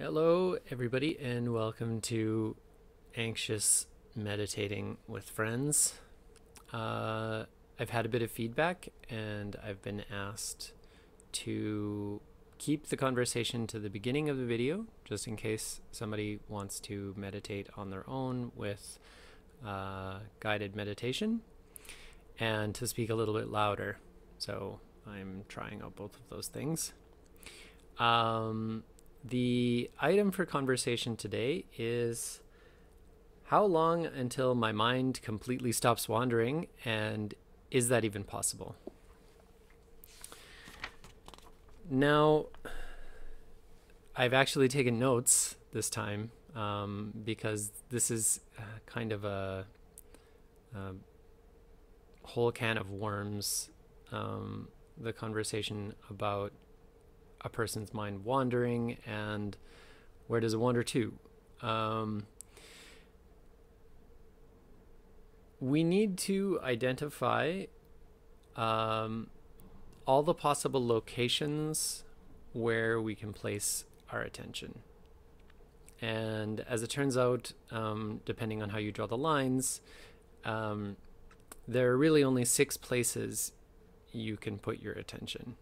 Hello, everybody, and welcome to Anxious Meditating with Friends. Uh, I've had a bit of feedback, and I've been asked to keep the conversation to the beginning of the video, just in case somebody wants to meditate on their own with uh, guided meditation, and to speak a little bit louder. So I'm trying out both of those things. Um, the item for conversation today is how long until my mind completely stops wandering, and is that even possible? Now, I've actually taken notes this time um, because this is uh, kind of a, a, whole can of worms. Um, the conversation about a person's mind wandering and where does it wander to? Um, we need to identify um, all the possible locations where we can place our attention. And as it turns out, um, depending on how you draw the lines, um, there are really only six places you can put your attention.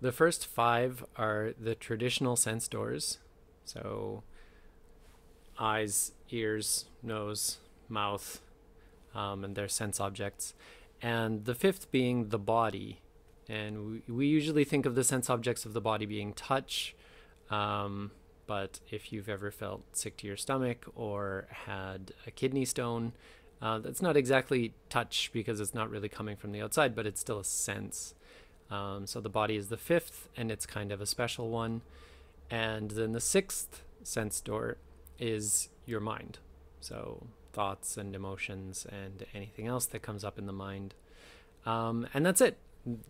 The first five are the traditional sense doors. So, eyes, ears, nose, mouth, um, and their sense objects. And the fifth being the body. And we, we usually think of the sense objects of the body being touch. Um, but if you've ever felt sick to your stomach or had a kidney stone, uh, that's not exactly touch because it's not really coming from the outside, but it's still a sense. Um, so the body is the fifth, and it's kind of a special one. And then the sixth sense door is your mind. So thoughts and emotions and anything else that comes up in the mind. Um, and that's it.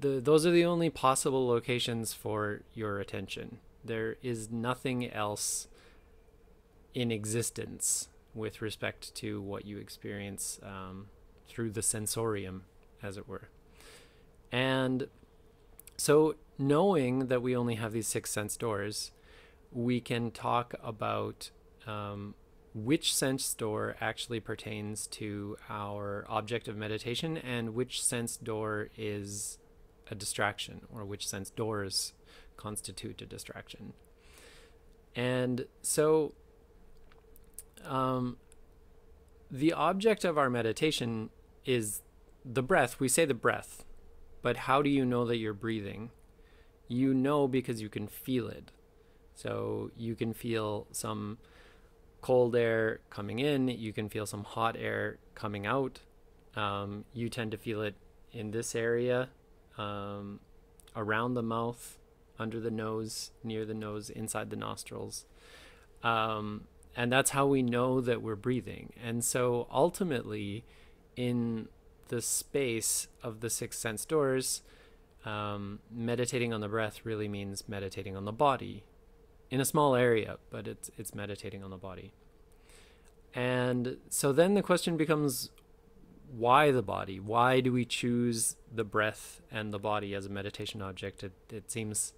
The, those are the only possible locations for your attention. There is nothing else in existence with respect to what you experience um, through the sensorium, as it were. And so, knowing that we only have these six sense doors, we can talk about um, which sense door actually pertains to our object of meditation and which sense door is a distraction or which sense doors constitute a distraction. And so, um, the object of our meditation is the breath. We say the breath but how do you know that you're breathing? You know because you can feel it. So you can feel some cold air coming in, you can feel some hot air coming out. Um, you tend to feel it in this area, um, around the mouth, under the nose, near the nose, inside the nostrils. Um, and that's how we know that we're breathing. And so ultimately, in the space of the six sense doors, um, meditating on the breath really means meditating on the body in a small area, but it's it's meditating on the body. And so then the question becomes why the body? Why do we choose the breath and the body as a meditation object? It, it seems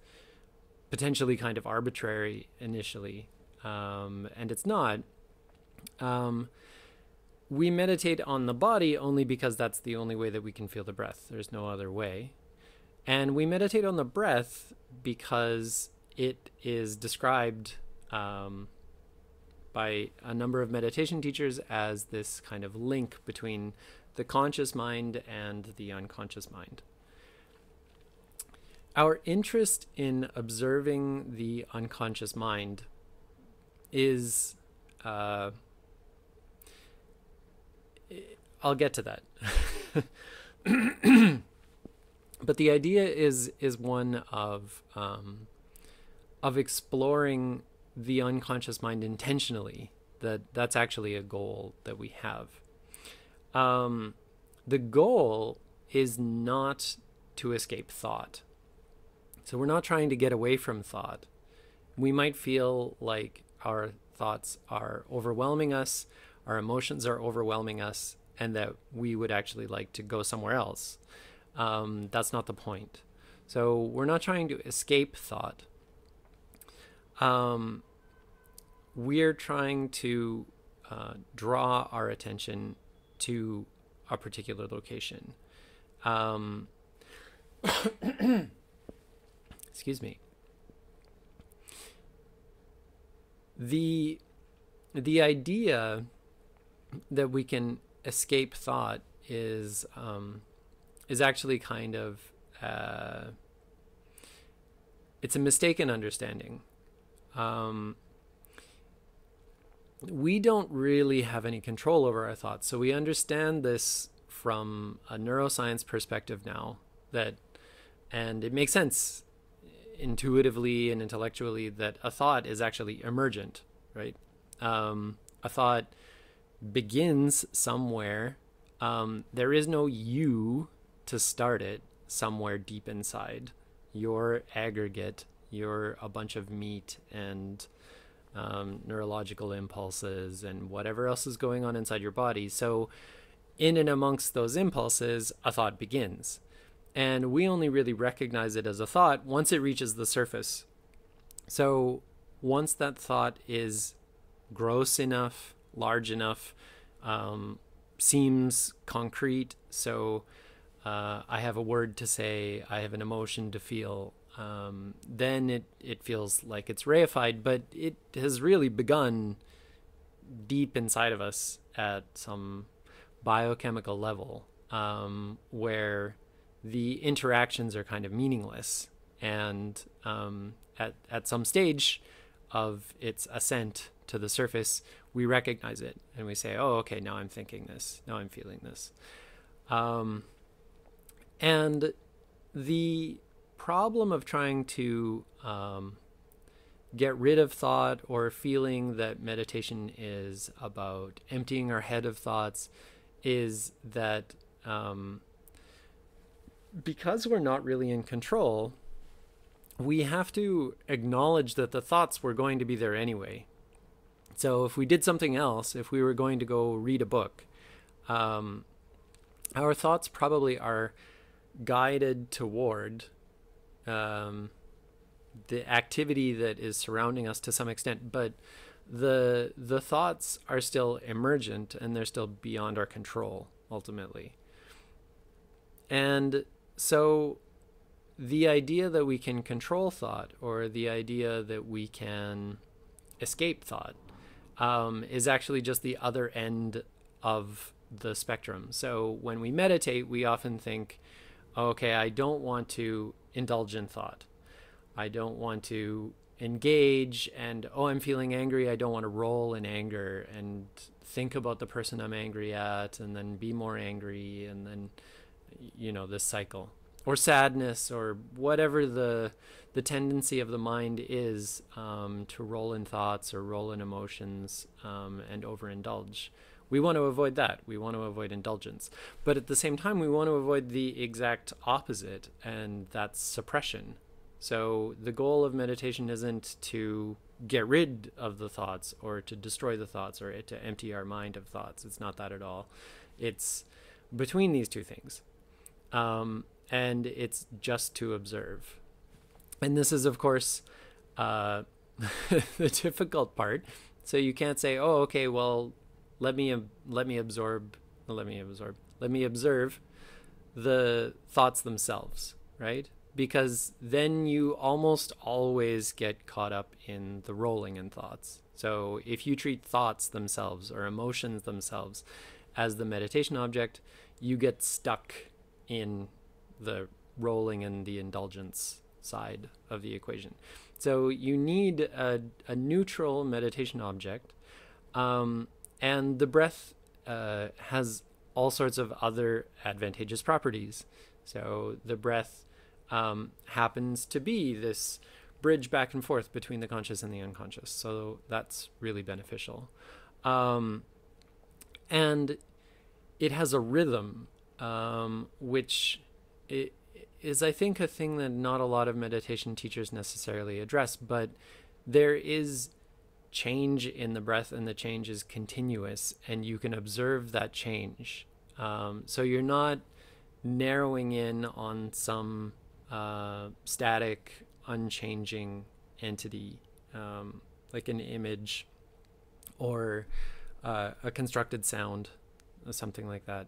potentially kind of arbitrary initially, um, and it's not. Um, we meditate on the body only because that's the only way that we can feel the breath. There's no other way. And we meditate on the breath because it is described um, by a number of meditation teachers as this kind of link between the conscious mind and the unconscious mind. Our interest in observing the unconscious mind is. Uh, I'll get to that. but the idea is is one of um, of exploring the unconscious mind intentionally. That that's actually a goal that we have. Um, the goal is not to escape thought. So we're not trying to get away from thought. We might feel like our thoughts are overwhelming us, our emotions are overwhelming us, and that we would actually like to go somewhere else. Um, that's not the point. So we're not trying to escape thought. um, we're trying to uh, draw our attention to a particular location. Um, excuse me. The the idea that we can escape thought is um, is actually kind of uh, it's a mistaken understanding. Um, we don't really have any control over our thoughts, so we understand this from a neuroscience perspective now that and it makes sense intuitively and intellectually that a thought is actually emergent right um, a thought begins somewhere um, there is no you to start it somewhere deep inside your aggregate you're a bunch of meat and um, neurological impulses and whatever else is going on inside your body so in and amongst those impulses, a thought begins. And we only really recognize it as a thought once it reaches the surface. So once that thought is gross enough, large enough, um, seems concrete, so uh, I have a word to say, I have an emotion to feel, um, then it, it feels like it's reified, but it has really begun deep inside of us at some biochemical level um, where the interactions are kind of meaningless. And um, at, at some stage of its ascent to the surface, we recognize it and we say, oh, okay, now I'm thinking this, now I'm feeling this. Um, and the problem of trying to um, get rid of thought or feeling that meditation is about emptying our head of thoughts is that um, because we're not really in control, we have to acknowledge that the thoughts were going to be there anyway. So if we did something else, if we were going to go read a book, um, our thoughts probably are guided toward um, the activity that is surrounding us to some extent, but the the thoughts are still emergent and they're still beyond our control ultimately. And so the idea that we can control thought or the idea that we can escape thought um, is actually just the other end of the spectrum. So when we meditate, we often think, okay, I don't want to indulge in thought. I don't want to engage and oh i'm feeling angry i don't want to roll in anger and think about the person i'm angry at and then be more angry and then you know this cycle or sadness or whatever the the tendency of the mind is um, to roll in thoughts or roll in emotions um, and overindulge we want to avoid that we want to avoid indulgence but at the same time we want to avoid the exact opposite and that's suppression so the goal of meditation isn't to get rid of the thoughts or to destroy the thoughts or to empty our mind of thoughts. It's not that at all. It's between these two things. Um, and it's just to observe. And this is, of course, uh, the difficult part. So you can't say, "Oh, okay, well, let me let me absorb, let me absorb, let me observe the thoughts themselves." Right? because then you almost always get caught up in the rolling in thoughts. So if you treat thoughts themselves or emotions themselves as the meditation object, you get stuck in the rolling and the indulgence side of the equation. So you need a, a neutral meditation object, um, and the breath uh, has all sorts of other advantageous properties. So the breath um, happens to be this bridge back and forth between the conscious and the unconscious. So that's really beneficial. Um, and it has a rhythm, um, is, I think, a thing that not a lot of meditation teachers necessarily address, but there is change in the breath and the change is continuous and you can observe that change. Um, so you're not narrowing in on some uh, static, unchanging entity. um, like an image or uh, a constructed sound, something like that,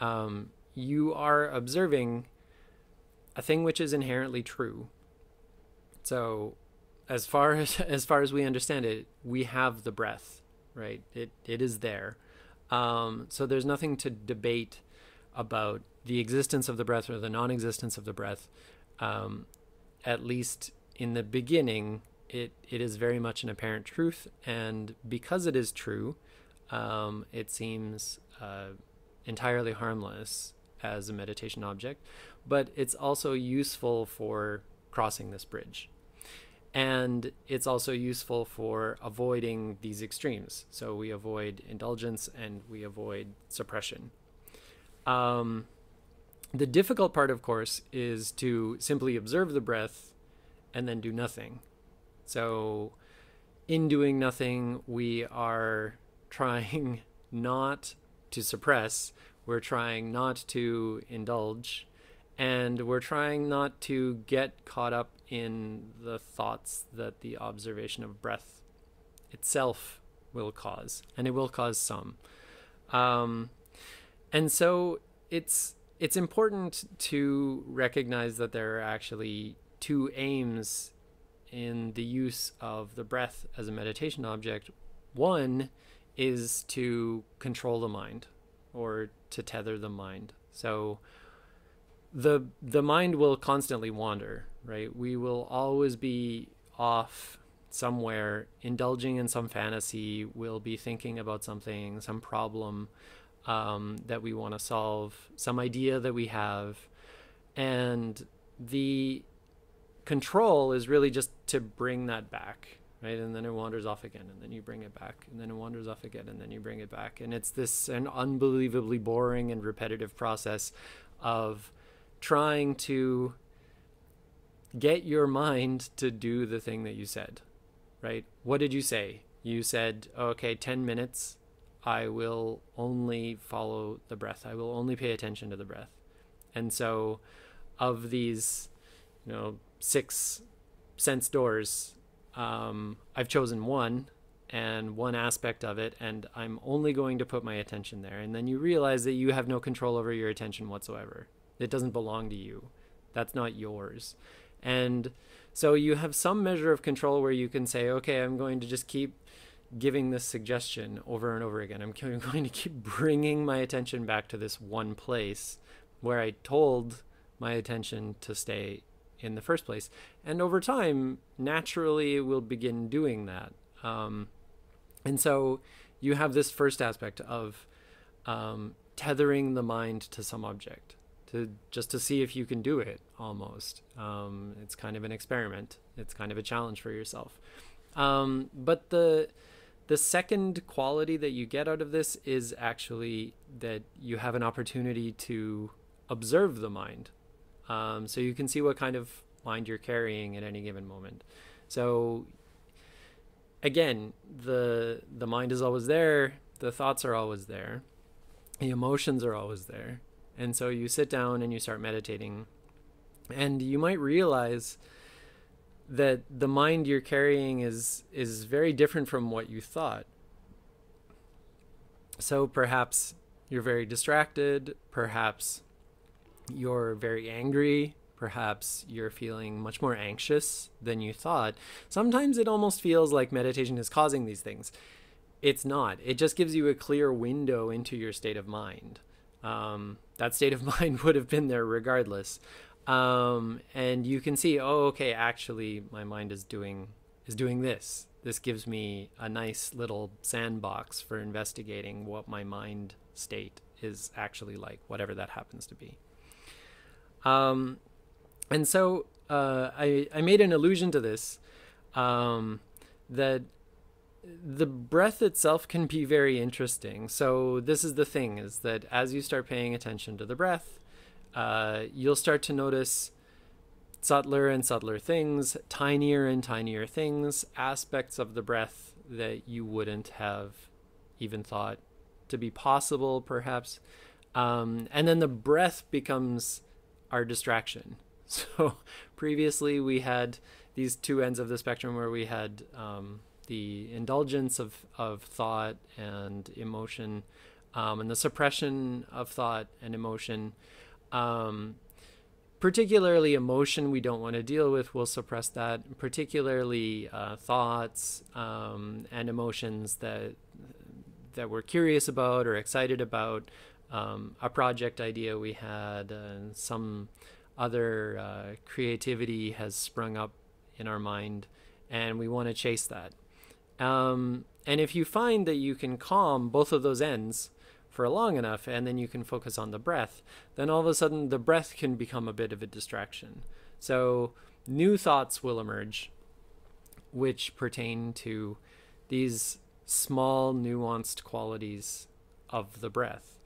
um, you are observing a thing which is inherently true. So, as far as as far as we understand it, we have the breath, right? It it is there. Um, so there's nothing to debate about the existence of the breath or the non-existence of the breath. Um, at least in the beginning, it it is very much an apparent truth, and because it is true, um, it seems uh, entirely harmless as a meditation object, but it's also useful for crossing this bridge. And it's also useful for avoiding these extremes. So we avoid indulgence and we avoid suppression. Um, the difficult part, of course, is to simply observe the breath and then do nothing. So, in doing nothing, we are trying not to suppress, we're trying not to indulge, and we're trying not to get caught up in the thoughts that the observation of breath itself will cause, and it will cause some. Um, and so it's it's important to recognize that there are actually two aims in the use of the breath as a meditation object. One is to control the mind or to tether the mind. So the the mind will constantly wander, right? We will always be off somewhere indulging in some fantasy, we'll be thinking about something, some problem um, that we want to solve, some idea that we have. And the control is really just to bring that back right? And then it wanders off again and then you bring it back and then it wanders off again and then you bring it back. And it's this an unbelievably boring and repetitive process of trying to get your mind to do the thing that you said right? What did you say? You said okay 10 minutes i will only follow the breath. I will only pay attention to the breath. And so of these you know six sense doors um, I've chosen one and one aspect of it, and I'm only going to put my attention there. And then you realize that you have no control over your attention whatsoever. It doesn't belong to you, that's not yours. And so you have some measure of control where you can say, okay, I'm going to just keep giving this suggestion over and over again. I'm going to keep bringing my attention back to this one place where I told my attention to stay in the first place. And over time, naturally, we'll begin doing that. Um, and so you have this first aspect of um, tethering the mind to some object to just to see if you can do it almost. Um, it's kind of an experiment. It's kind of a challenge for yourself. Um, but the the second quality that you get out of this is actually that you have an opportunity to observe the mind um, so you can see what kind of mind you're carrying at any given moment. So again, the the mind is always there, the thoughts are always there, the emotions are always there. And so you sit down and you start meditating and you might realize that the mind you're carrying is is very different from what you thought. So perhaps you're very distracted, perhaps you're very angry, perhaps you're feeling much more anxious than you thought, sometimes it almost feels like meditation is causing these things. It's not. It just gives you a clear window into your state of mind. Um, that state of mind would have been there regardless. Um, and you can see, oh, okay, actually, my mind is doing is doing this. This gives me a nice little sandbox for investigating what my mind state is actually like, whatever that happens to be. Um, and so uh, I, I made an allusion to this um, that the breath itself can be very interesting. So this is the thing is that as you start paying attention to the breath, uh, you'll start to notice subtler and subtler things, tinier and tinier things, aspects of the breath that you wouldn't have even thought to be possible, perhaps. Um, and then the breath becomes our distraction. So previously we had these two ends of the spectrum where we had um, the indulgence of, of thought and emotion um, and the suppression of thought and emotion. Um, particularly emotion we don't want to deal with we'll suppress that particularly uh, thoughts um, and emotions that that we're curious about or excited about um, a project idea we had uh, some other uh, creativity has sprung up in our mind and we want to chase that um, and if you find that you can calm both of those ends for long enough and then you can focus on the breath, then all of a sudden the breath can become a bit of a distraction. So new thoughts will emerge which pertain to these small nuanced qualities of the breath.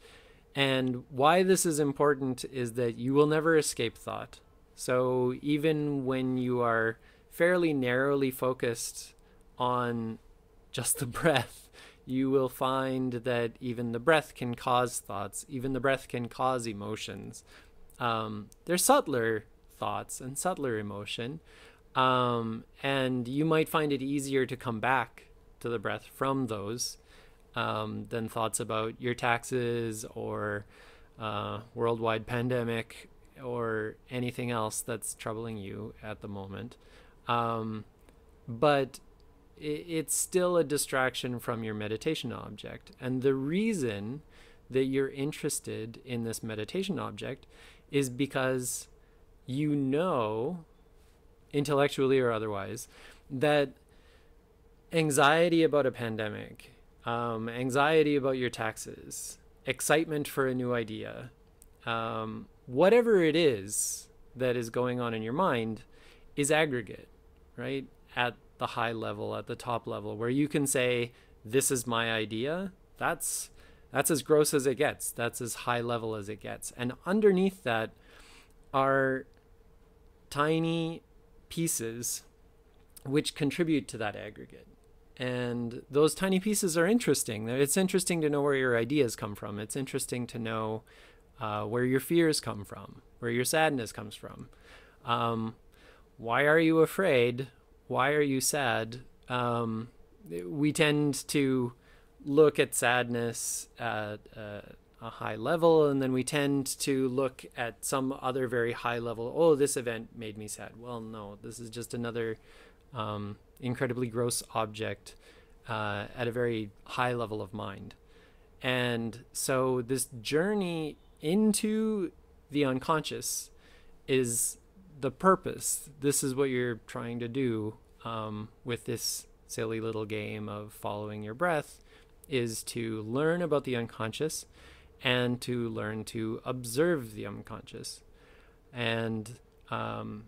And why this is important is that you will never escape thought. So even when you are fairly narrowly focused on just the breath, you will find that even the breath can cause thoughts, even the breath can cause emotions. Um, they're subtler thoughts and subtler emotion. Um, and you might find it easier to come back to the breath from those um, than thoughts about your taxes or uh, worldwide pandemic or anything else that's troubling you at the moment. Um, but it's still a distraction from your meditation object. And the reason that you're interested in this meditation object is because you know, intellectually or otherwise, that anxiety about a pandemic, um, anxiety about your taxes, excitement for a new idea, um, whatever it is that is going on in your mind is aggregate, right? At the high level at the top level where you can say this is my idea. That's that's as gross as it gets. That's as high level as it gets. And underneath that are tiny pieces which contribute to that aggregate and those tiny pieces are interesting it's interesting to know where your ideas come from it's interesting to know uh, where your fears come from where your sadness comes from um, why are you afraid why are you sad? Um, we tend to look at sadness at uh, a high level, and then we tend to look at some other very high level. Oh, this event made me sad. Well, no, this is just another um, incredibly gross object uh, at a very high level of mind. And so, this journey into the unconscious is the purpose. This is what you're trying to do um, with this silly little game of following your breath is to learn about the unconscious and to learn to observe the unconscious. And um,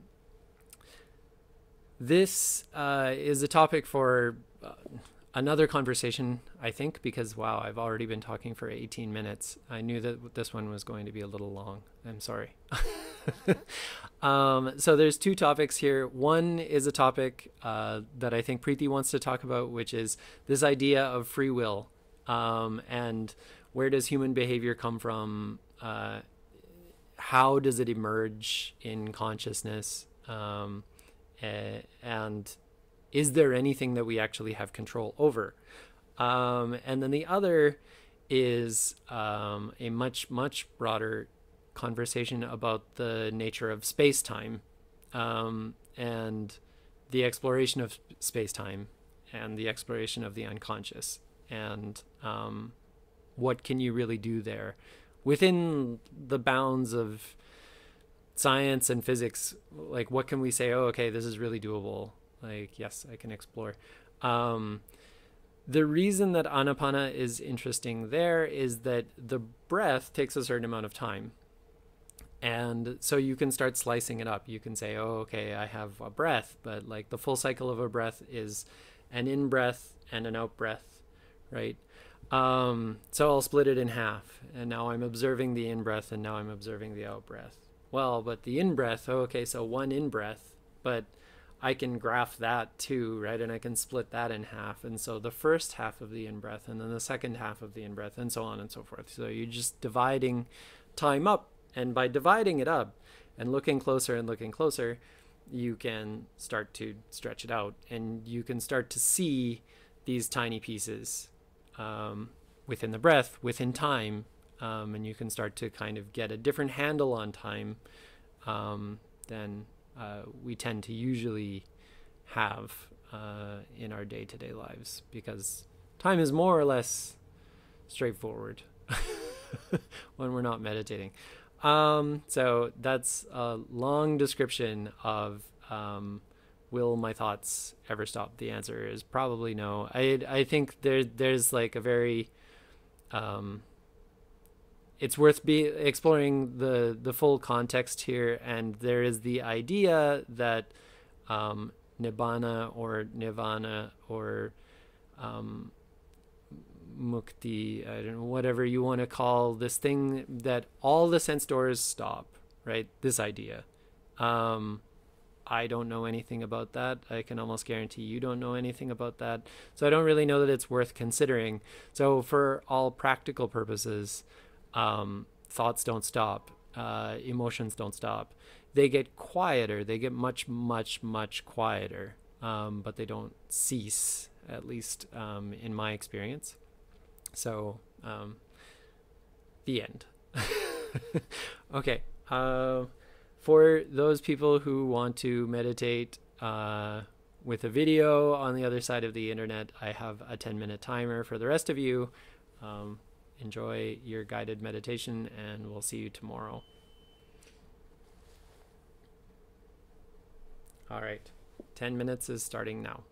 this uh, is a topic for uh, another conversation, I think, because wow, I've already been talking for 18 minutes. I knew that this one was going to be a little long. I'm sorry. um, so there's two topics here. One is a topic uh, that I think Preeti wants to talk about, which is this idea of free will um, and where does human behavior come from? Uh, how does it emerge in consciousness? Um, and is there anything that we actually have control over? Um, and then the other is um, a much, much broader conversation about the nature of space time um, and the exploration of space time and the exploration of the unconscious and um, what can you really do there within the bounds of science and physics like what can we say oh okay this is really doable like yes i can explore um, the reason that anapana is interesting there is that the breath takes a certain amount of time and so you can start slicing it up. You can say, oh, okay, I have a breath, but like the full cycle of a breath is an in breath and an out breath, right? Um, so I'll split it in half. And now I'm observing the in breath and now I'm observing the out breath. Well, but the in breath, oh, okay, so one in breath, but I can graph that too, right? And I can split that in half. And so the first half of the in breath and then the second half of the in breath and so on and so forth. So you're just dividing time up and by dividing it up and looking closer and looking closer, you can start to stretch it out and you can start to see these tiny pieces um, within the breath, within time, um, and you can start to kind of get a different handle on time um, than uh, we tend to usually have uh, in our day to day lives because time is more or less straightforward when we're not meditating. Um, so that's a long description of um, will my thoughts ever stop? The answer is probably no. I I think there there's like a very um, it's worth be exploring the the full context here, and there is the idea that um, nibbana or nirvana or um, mukti, I don't know, whatever you want to call this thing that all the sense doors stop, right? This idea. Um, I don't know anything about that. I can almost guarantee you don't know anything about that. So I don't really know that it's worth considering. So for all practical purposes, um, thoughts don't stop, uh, emotions don't stop. They get quieter. They get much, much, much quieter, um, but they don't cease. At least um, in my experience. So, um, the end. okay. Uh, for those people who want to meditate uh, with a video on the other side of the internet, I have a 10 minute timer for the rest of you. Um, enjoy your guided meditation, and we'll see you tomorrow. All right, 10 minutes is starting now.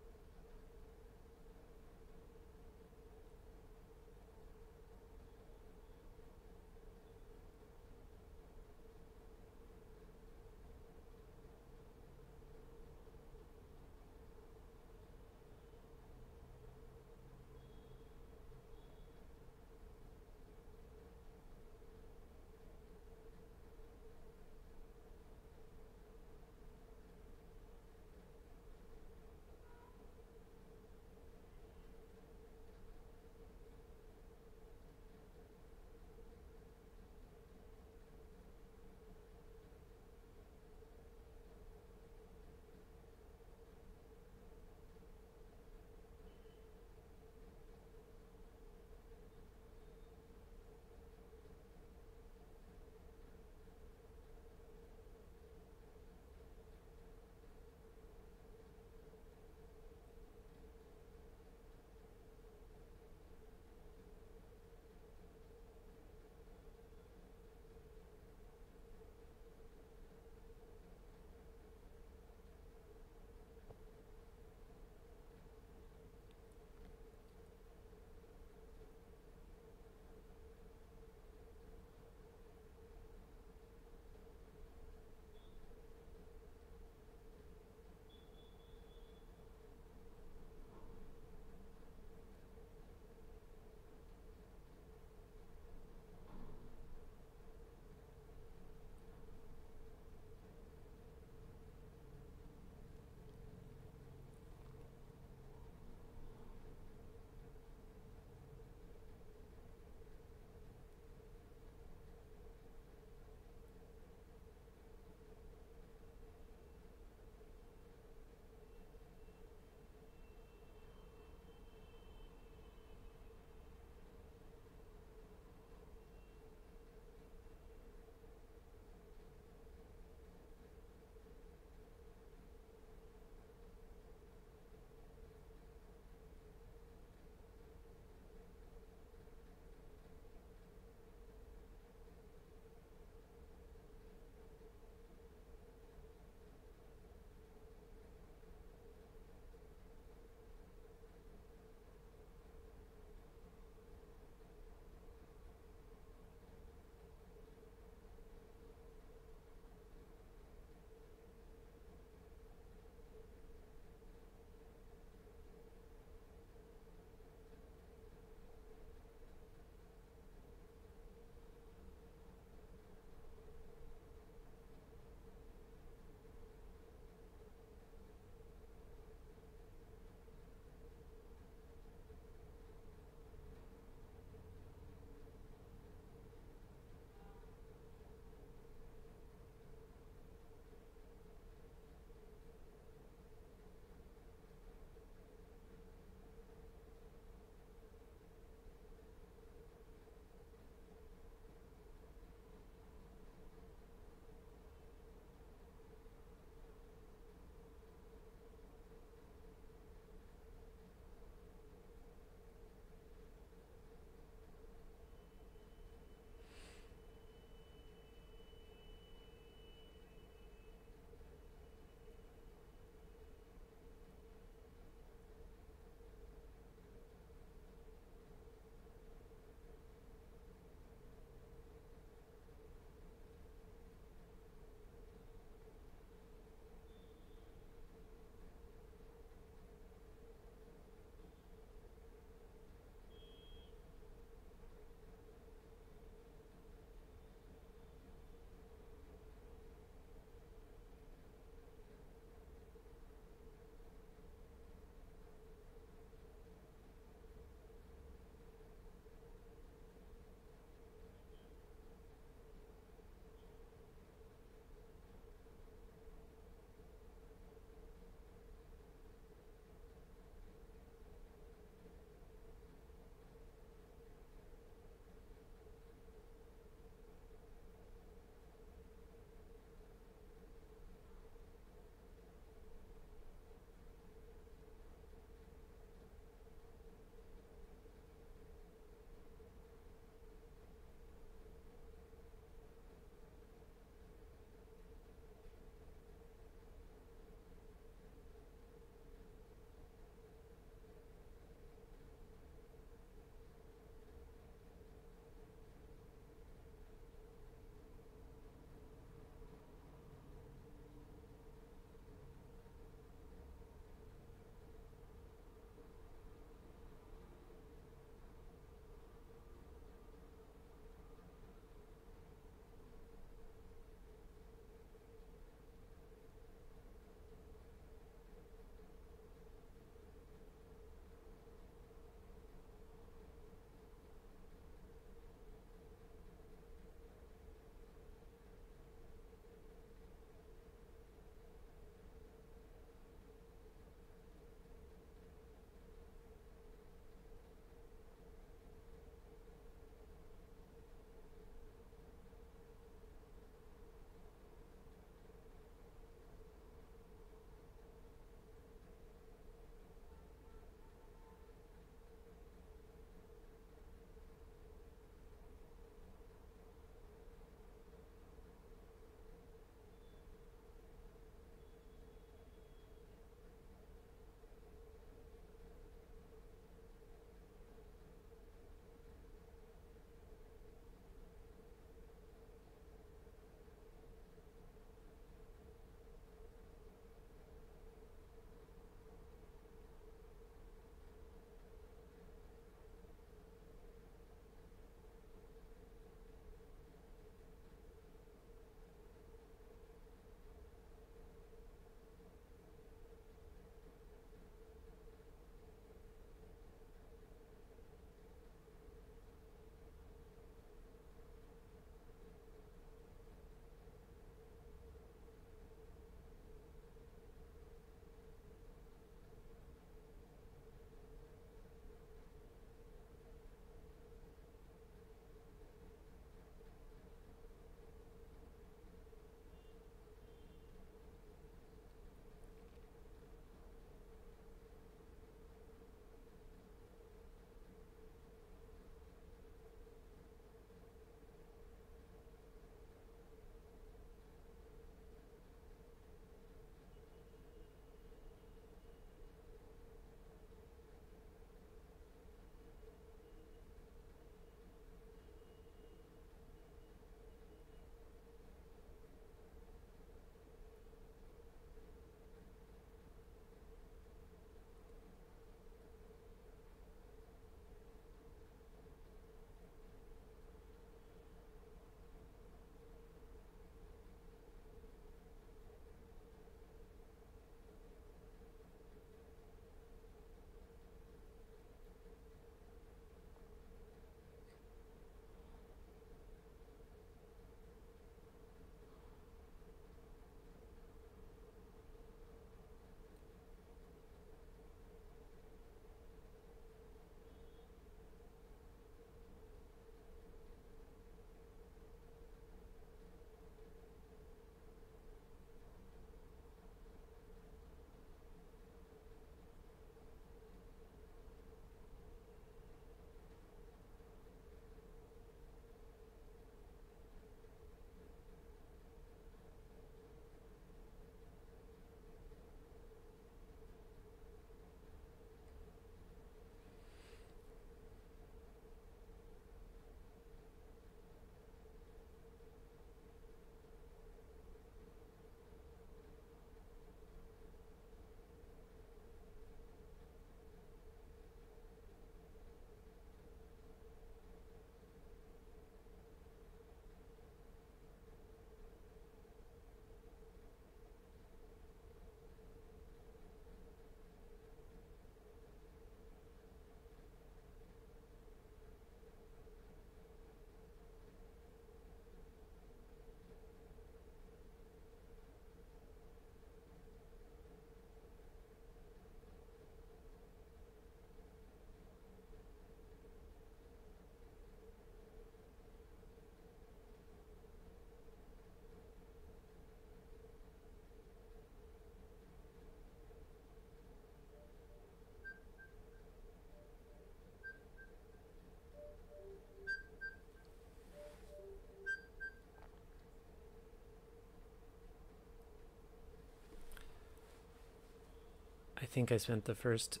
Think I spent the first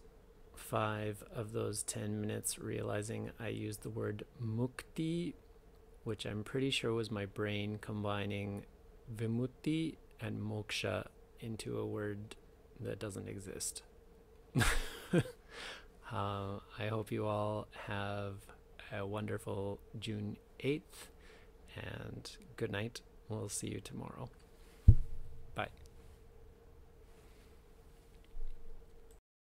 five of those 10 minutes realizing I used the word mukti, which I'm pretty sure was my brain combining vimutti and moksha into a word that doesn't exist. uh, I hope you all have a wonderful June 8th and good night. We'll see you tomorrow.